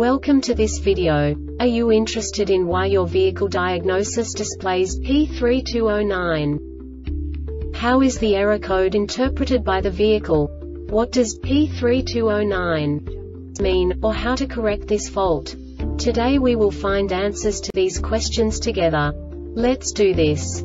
Welcome to this video. Are you interested in why your vehicle diagnosis displays P3209? How is the error code interpreted by the vehicle? What does P3209 mean, or how to correct this fault? Today we will find answers to these questions together. Let's do this.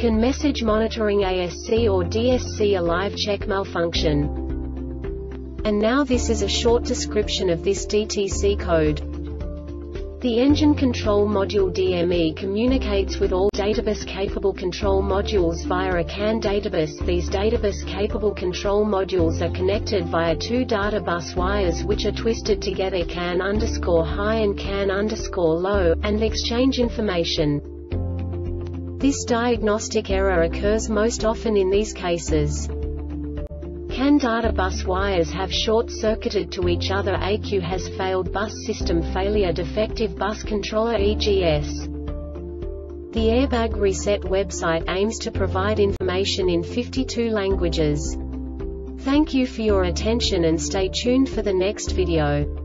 can message monitoring ASC or DSC alive check malfunction? And now this is a short description of this DTC code. The Engine Control Module DME communicates with all databus-capable control modules via a CAN databus. These databus-capable control modules are connected via two data bus wires which are twisted together CAN underscore high and CAN underscore low, and exchange information. This diagnostic error occurs most often in these cases. CAN data bus wires have short-circuited to each other ECU has failed bus system failure defective bus controller EGS. The Airbag Reset website aims to provide information in 52 languages. Thank you for your attention and stay tuned for the next video.